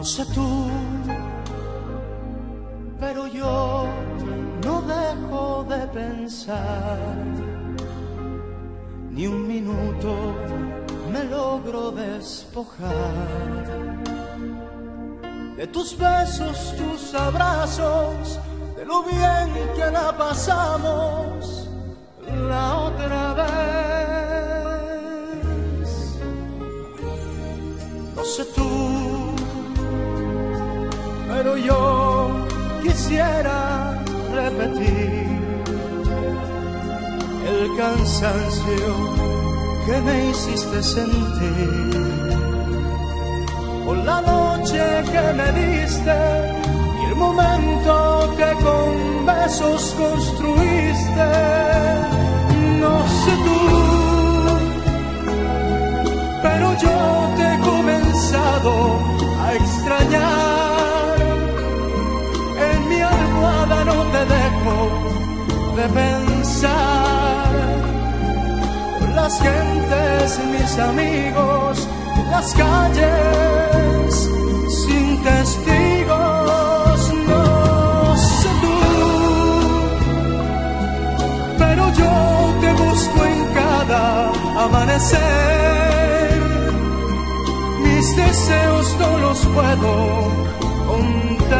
No sé tú, pero yo no dejo de pensar. Ni un minuto me logro despojar de tus besos, tus abrazos, de lo bien que la pasamos la otra vez. No sé tú, pero yo quisiera repetir el cansancio que me hiciste sentir por la noche que me diste y el momento que con besos construiste. De pensar. Las gentes, mis amigos, las calles sin testigos. No sé tú, pero yo te busco en cada amanecer. Mis deseos no los puedo contener.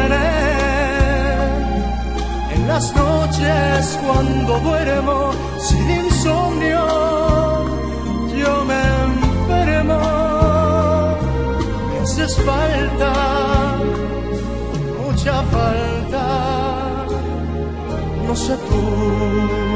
Las noches cuando duermo sin insomnio, yo me enfermo haces falta, mucha falta, no sé tú.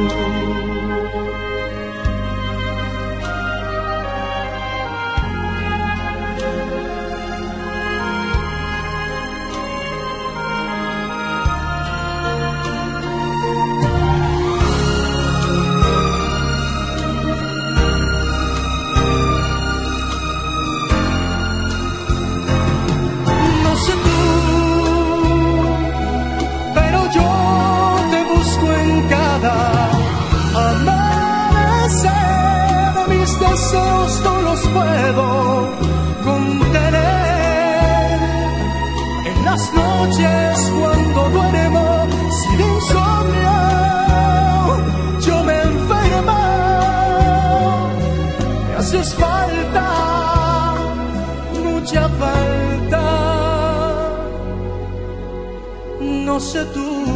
Cada amanecer. Mis deseos no los puedo contener. En las noches cuando duermo sin insomnio, yo me enfermo. Me haces falta, mucha falta. No sé tú.